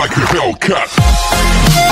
like a Hellcat.